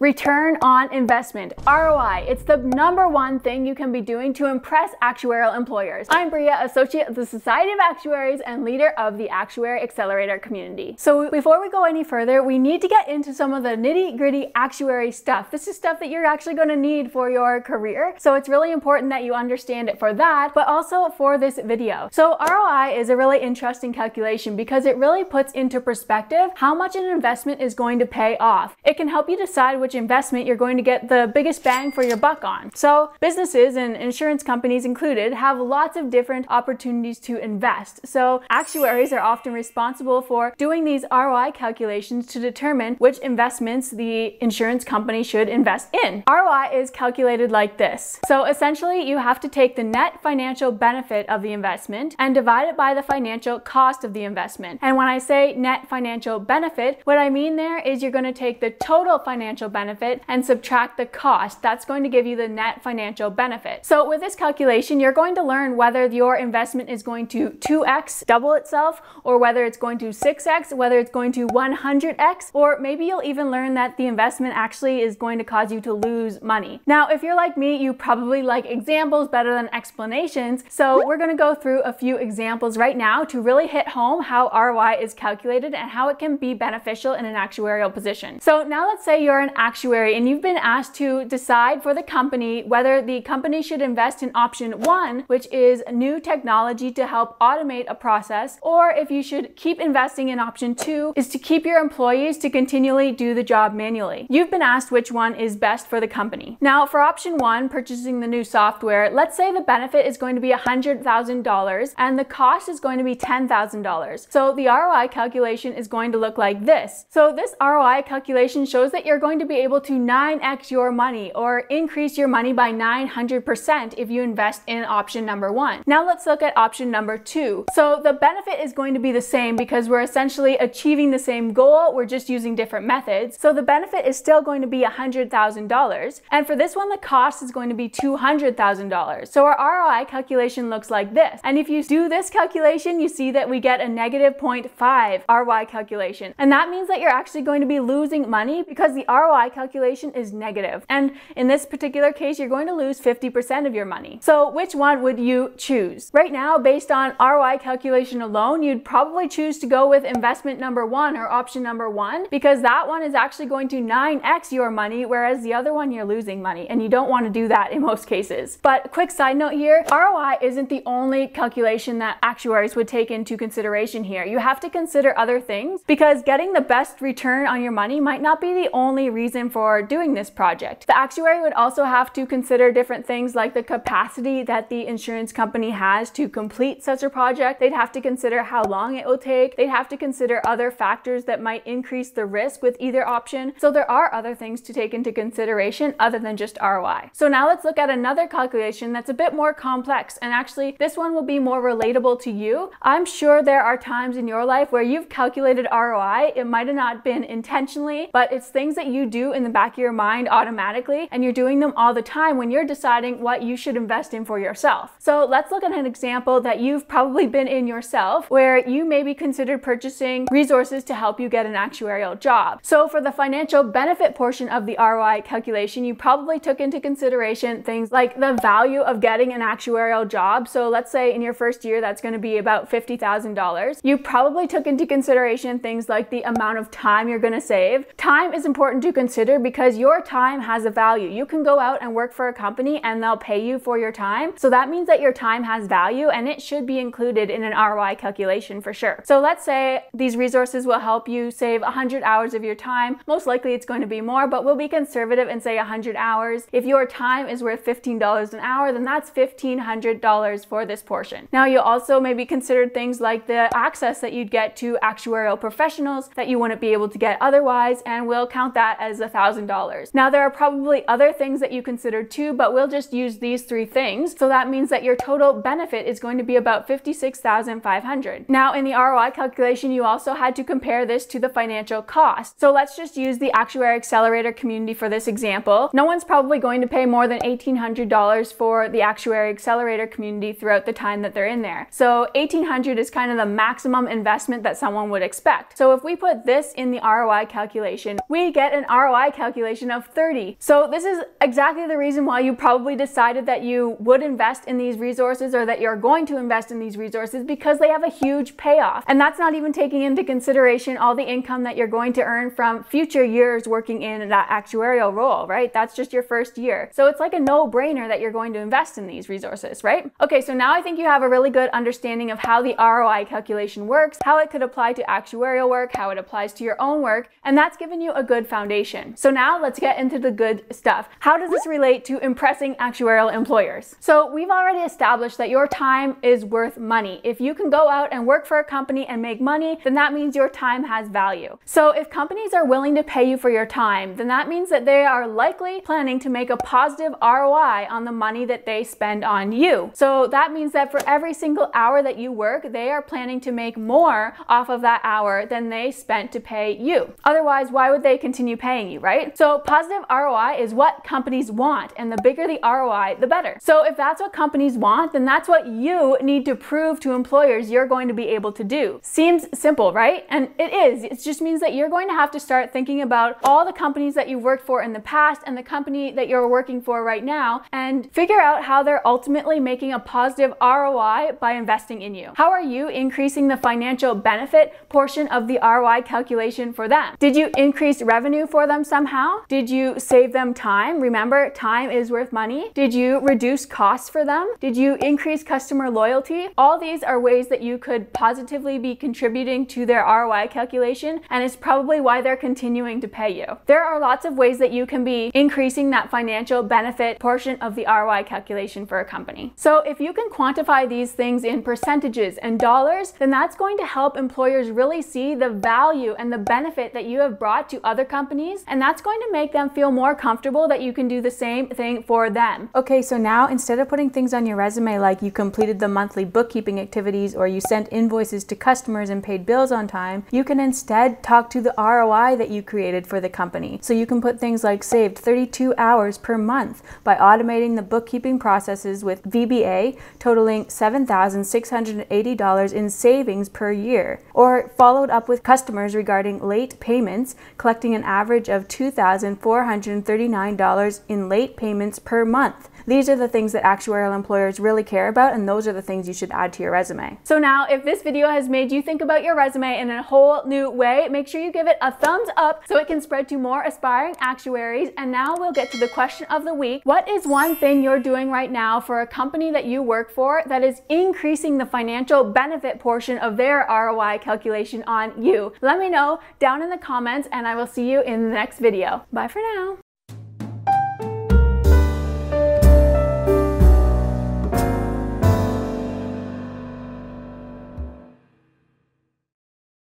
Return on investment, ROI. It's the number one thing you can be doing to impress actuarial employers. I'm Brea, associate of the Society of Actuaries and leader of the Actuary Accelerator community. So before we go any further, we need to get into some of the nitty gritty actuary stuff. This is stuff that you're actually going to need for your career. So it's really important that you understand it for that, but also for this video. So ROI is a really interesting calculation because it really puts into perspective how much an investment is going to pay off. It can help you decide which investment you're going to get the biggest bang for your buck on. So businesses and insurance companies included have lots of different opportunities to invest. So actuaries are often responsible for doing these ROI calculations to determine which investments the insurance company should invest in. ROI is calculated like this. So essentially you have to take the net financial benefit of the investment and divide it by the financial cost of the investment. And when I say net financial benefit, what I mean there is you're going to take the total financial benefit and subtract the cost. That's going to give you the net financial benefit. So with this calculation, you're going to learn whether your investment is going to 2x double itself or whether it's going to 6x, whether it's going to 100x, or maybe you'll even learn that the investment actually is going to cause you to lose money. Now, if you're like me, you probably like examples better than explanations. So we're going to go through a few examples right now to really hit home how ROI is calculated and how it can be beneficial in an actuarial position. So now let's say you're an actuary and you've been asked to decide for the company whether the company should invest in option one, which is new technology to help automate a process, or if you should keep investing in option two, is to keep your employees to continually do the job manually. You've been asked which one is best for the company. Now, for option one, purchasing the new software, let's say the benefit is going to be $100,000 and the cost is going to be $10,000. So the ROI calculation is going to look like this. So this ROI calculation shows that you're going to be be able to 9x your money or increase your money by 900% if you invest in option number one. Now let's look at option number two. So the benefit is going to be the same because we're essentially achieving the same goal. We're just using different methods. So the benefit is still going to be $100,000. And for this one, the cost is going to be $200,000. So our ROI calculation looks like this. And if you do this calculation, you see that we get a negative 0.5 ROI calculation. And that means that you're actually going to be losing money because the ROI ROI calculation is negative. And in this particular case, you're going to lose 50% of your money. So which one would you choose? Right now, based on ROI calculation alone, you'd probably choose to go with investment number one or option number one because that one is actually going to 9x your money, whereas the other one you're losing money and you don't want to do that in most cases. But quick side note here, ROI isn't the only calculation that actuaries would take into consideration here. You have to consider other things because getting the best return on your money might not be the only reason reason for doing this project. The actuary would also have to consider different things like the capacity that the insurance company has to complete such a project. They'd have to consider how long it will take. They'd have to consider other factors that might increase the risk with either option. So there are other things to take into consideration other than just ROI. So now let's look at another calculation that's a bit more complex. And actually this one will be more relatable to you. I'm sure there are times in your life where you've calculated ROI. It might have not been intentionally, but it's things that you do in the back of your mind automatically, and you're doing them all the time when you're deciding what you should invest in for yourself. So let's look at an example that you've probably been in yourself where you maybe considered purchasing resources to help you get an actuarial job. So for the financial benefit portion of the ROI calculation, you probably took into consideration things like the value of getting an actuarial job. So let's say in your first year, that's going to be about $50,000. You probably took into consideration things like the amount of time you're going to save. Time is important to consider consider because your time has a value. You can go out and work for a company and they'll pay you for your time. So that means that your time has value and it should be included in an ROI calculation for sure. So let's say these resources will help you save 100 hours of your time. Most likely it's going to be more, but we'll be conservative and say 100 hours. If your time is worth $15 an hour, then that's $1,500 for this portion. Now you also maybe considered things like the access that you'd get to actuarial professionals that you wouldn't be able to get otherwise, and we'll count that as is $1,000. Now there are probably other things that you consider too, but we'll just use these three things. So that means that your total benefit is going to be about 56,500. Now in the ROI calculation, you also had to compare this to the financial cost. So let's just use the Actuary Accelerator community for this example. No one's probably going to pay more than $1,800 for the Actuary Accelerator community throughout the time that they're in there. So 1800 is kind of the maximum investment that someone would expect. So if we put this in the ROI calculation, we get an ROI ROI calculation of 30. So this is exactly the reason why you probably decided that you would invest in these resources or that you're going to invest in these resources because they have a huge payoff. And that's not even taking into consideration all the income that you're going to earn from future years working in that actuarial role, right? That's just your first year. So it's like a no-brainer that you're going to invest in these resources, right? Okay, so now I think you have a really good understanding of how the ROI calculation works, how it could apply to actuarial work, how it applies to your own work, and that's given you a good foundation. So now let's get into the good stuff. How does this relate to impressing actuarial employers? So we've already established that your time is worth money. If you can go out and work for a company and make money, then that means your time has value. So if companies are willing to pay you for your time, then that means that they are likely planning to make a positive ROI on the money that they spend on you. So that means that for every single hour that you work, they are planning to make more off of that hour than they spent to pay you. Otherwise, why would they continue paying you, right? So positive ROI is what companies want, and the bigger the ROI, the better. So if that's what companies want, then that's what you need to prove to employers you're going to be able to do. Seems simple, right? And it is. It just means that you're going to have to start thinking about all the companies that you worked for in the past and the company that you're working for right now and figure out how they're ultimately making a positive ROI by investing in you. How are you increasing the financial benefit portion of the ROI calculation for them? Did you increase revenue for them somehow? Did you save them time? Remember, time is worth money. Did you reduce costs for them? Did you increase customer loyalty? All these are ways that you could positively be contributing to their ROI calculation, and it's probably why they're continuing to pay you. There are lots of ways that you can be increasing that financial benefit portion of the ROI calculation for a company. So if you can quantify these things in percentages and dollars, then that's going to help employers really see the value and the benefit that you have brought to other companies, and that's going to make them feel more comfortable that you can do the same thing for them. Okay, so now instead of putting things on your resume like you completed the monthly bookkeeping activities or you sent invoices to customers and paid bills on time, you can instead talk to the ROI that you created for the company. So you can put things like saved 32 hours per month by automating the bookkeeping processes with VBA totaling $7,680 in savings per year, or followed up with customers regarding late payments, collecting an average of $2,439 in late payments per month. These are the things that actuarial employers really care about, and those are the things you should add to your resume. So now, if this video has made you think about your resume in a whole new way, make sure you give it a thumbs up so it can spread to more aspiring actuaries. And now we'll get to the question of the week. What is one thing you're doing right now for a company that you work for that is increasing the financial benefit portion of their ROI calculation on you? Let me know down in the comments, and I will see you in the next video. Bye for now.